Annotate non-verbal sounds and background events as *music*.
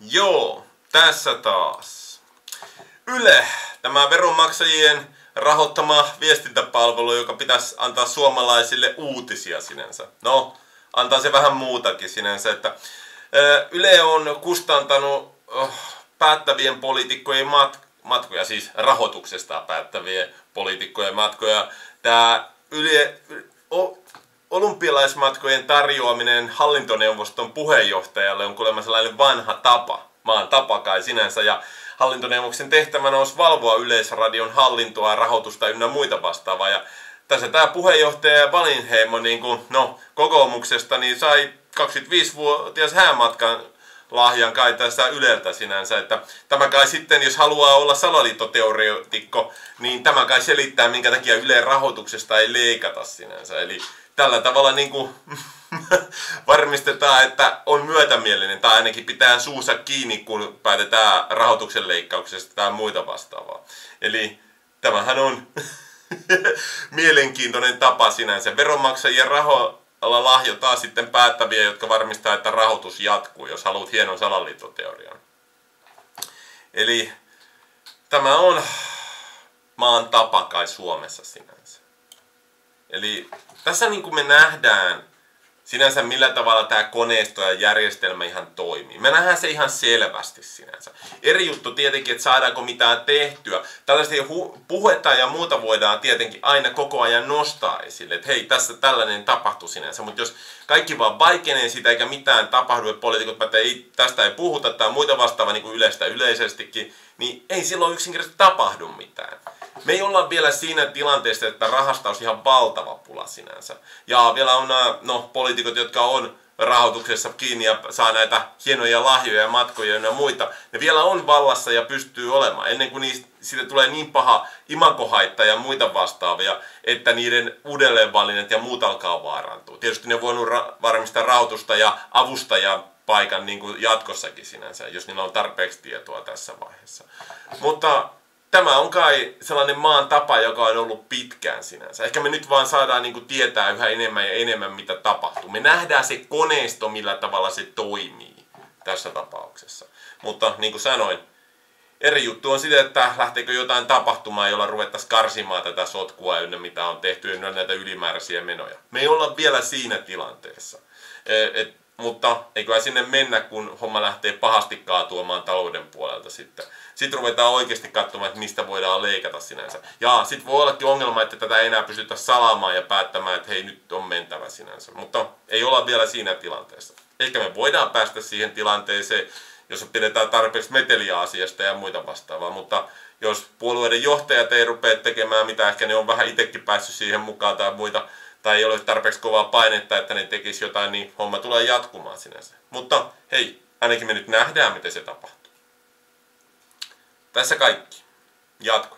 Joo, tässä taas. Yle, tämä veronmaksajien rahoittama viestintäpalvelu, joka pitäisi antaa suomalaisille uutisia sinänsä. No, antaa se vähän muutakin sinänsä, että Yle on kustantanut päättävien poliitikkojen mat- matkoja, siis rahoituksesta päättävien poliitikkojen matkoja. Tämä Yle, olympialaismatkojen tarjoaminen hallintoneuvoston puheenjohtajalle on kuulemma sellainen vanha tapa, maan tapa kai sinänsä, ja hallintoneuvoksen tehtävänä olisi valvoa Yleisradion hallintoa, rahoitusta ynnä muita vastaavaa, ja tässä tämä puheenjohtaja Valinheimo niin kuin, no, kokoomuksesta niin sai 25-vuotias häämatkan lahjan kai tässä Yleltä sinänsä. Että tämä kai sitten, jos haluaa olla salaliittoteoreetikko, niin tämä kai selittää, minkä takia Ylen rahoituksesta ei leikata sinänsä. Eli tällä tavalla niin kuin *laughs* varmistetaan, että on myötämielinen tai ainakin pitää suussa kiinni, kun päätetään rahoituksen leikkauksesta tai muita vastaavaa. Eli tämähän on *laughs* mielenkiintoinen tapa sinänsä. Veronmaksajien rahoilla lahjotaan sitten päättäviä, jotka varmistaa, että rahoitus jatkuu, jos haluat hienon salaliittoteorian. Eli tämä on maan tapa kai Suomessa sinänsä. Eli tässä niin kuin me nähdään sinänsä millä tavalla tämä koneisto ja järjestelmä ihan toimii. Me nähdään se ihan selvästi sinänsä. Eri juttu tietenkin, että saadaanko mitään tehtyä. Tällaisia hu- puhetta ja muuta voidaan tietenkin aina koko ajan nostaa esille, että hei, tässä tällainen tapahtui sinänsä. Mutta jos kaikki vaan vaikenee sitä eikä mitään tapahdu, että poliitikot että ei, tästä ei puhuta tai muita vastaavaa niin kuin yleistä yleisestikin, niin ei silloin yksinkertaisesti tapahdu mitään. Me ei olla vielä siinä tilanteessa, että rahasta olisi ihan valtava pula sinänsä. Ja vielä on no, poliitikot, jotka on rahoituksessa kiinni ja saa näitä hienoja lahjoja ja matkoja ja muita. Ne vielä on vallassa ja pystyy olemaan, ennen kuin niistä, siitä tulee niin paha imakohaitta ja muita vastaavia, että niiden uudelleenvalinnat ja muut alkaa vaarantua. Tietysti ne on voinut ra- varmistaa rahoitusta ja avustajaa paikan niin kuin jatkossakin sinänsä, jos niillä on tarpeeksi tietoa tässä vaiheessa. Mutta tämä on kai sellainen maan tapa, joka on ollut pitkään sinänsä. Ehkä me nyt vaan saadaan niin kuin, tietää yhä enemmän ja enemmän, mitä tapahtuu. Me nähdään se koneisto, millä tavalla se toimii tässä tapauksessa. Mutta niin kuin sanoin, eri juttu on sitten, että lähteekö jotain tapahtumaan, jolla ruvettaisiin karsimaan tätä sotkua ynnä mitä on tehty ynnä näitä ylimääräisiä menoja. Me ei olla vielä siinä tilanteessa. E, et mutta eikö sinne mennä, kun homma lähtee pahasti kaatuamaan talouden puolelta sitten. Sitten ruvetaan oikeasti katsomaan, että mistä voidaan leikata sinänsä. Ja sitten voi ollakin ongelma, että tätä ei enää pystytä salaamaan ja päättämään, että hei nyt on mentävä sinänsä. Mutta ei olla vielä siinä tilanteessa. Ehkä me voidaan päästä siihen tilanteeseen, jos pidetään tarpeeksi meteliä asiasta ja muita vastaavaa. Mutta jos puolueiden johtajat ei rupea tekemään mitä, ehkä ne on vähän itsekin päässyt siihen mukaan tai muita, tai ei ole tarpeeksi kovaa painetta, että ne tekisi jotain, niin homma tulee jatkumaan sinänsä. Mutta hei, ainakin me nyt nähdään, miten se tapahtuu. Tässä kaikki. Jatko.